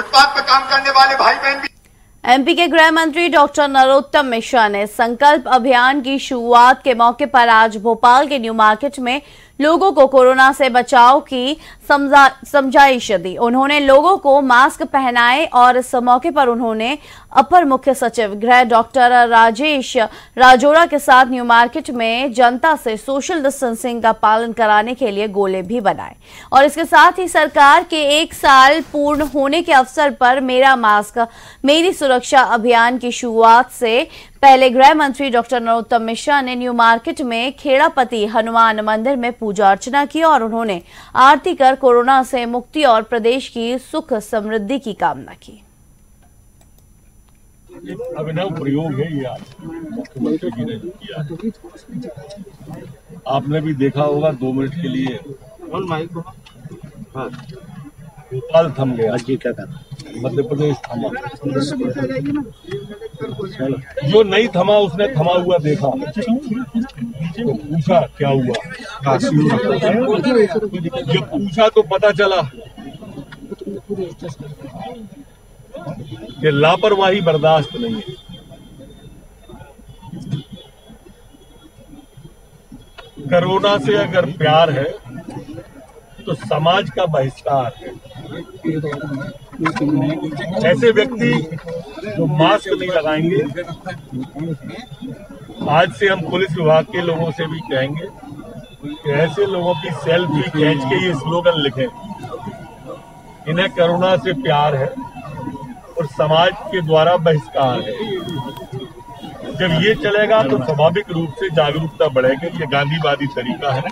Footpath पर काम करने वाले भाई बहन भी एमपी के गृह मंत्री डॉक्टर नरोत्तम मिश्रा ने संकल्प अभियान की शुरुआत के मौके पर आज भोपाल के न्यू मार्केट में लोगों को कोरोना से बचाव की समझाइश दी। उन्होंने लोगों को मास्क पहनाए और इस मौके पर उन्होंने अपर मुख्य सचिव गृह डॉक्टर राजेश राजोरा के साथ न्यू मार्केट में जनता से सोशल डिस्टेंसिंग का पालन कराने के लिए गोले भी बनाए। और इसके साथ ही सरकार के एक साल पूर्ण होने के अवसर पर मेरा मास्क, मेरी सुरक्षा अभियान की शुरुआत से पहले गृह मंत्री डॉक्टर नरोत्तम मिश्रा ने न्यू मार्केट में खेड़ापति हनुमान मंदिर में पूजा अर्चना की और उन्होंने आरती कर कोरोना से मुक्ति और प्रदेश की सुख समृद्धि की कामना की। अभिनव प्रयोग है ये आज। मुख्यमंत्री जी ने किया आपने भी देखा होगा दो मिनट के लिए। हाँ। भोपाल थम गया जी क्या कर मध्य प्रदेश थमा। जो नहीं थमा, उसने थमा हुआ देखा। तो पूछा, क्या हुआ? जब पूछा तो पता चला कि लापरवाही बर्दाश्त नहीं है। कोरोना से अगर प्यार है तो समाज का बहिष्कार। है ऐसे व्यक्ति जो मास्क नहीं लगाएँगे, आज से हम पुलिस विभाग के लोगों से भी कहेंगे कि ऐसे लोगों की सेल्फी खींच के ये स्लोगन लिखें। इन्हें करुणा से प्यार है और समाज के द्वारा बहिष्कार है। जब ये चलेगा तो स्वाभाविक रूप से जागरूकता बढ़ेगी। ये गांधीवादी तरीका है